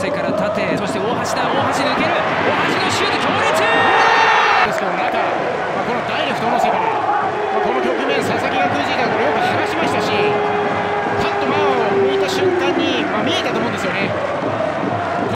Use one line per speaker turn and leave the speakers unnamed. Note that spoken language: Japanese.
瀬から縦そして大橋だ大橋抜ける大橋のシュート強烈で
すから中、まあ、このダイレクトの世界、まあ、この局面佐々木が空中がこよく話しましたしパッと前を向いた瞬間に、まあ、見えたと思うんです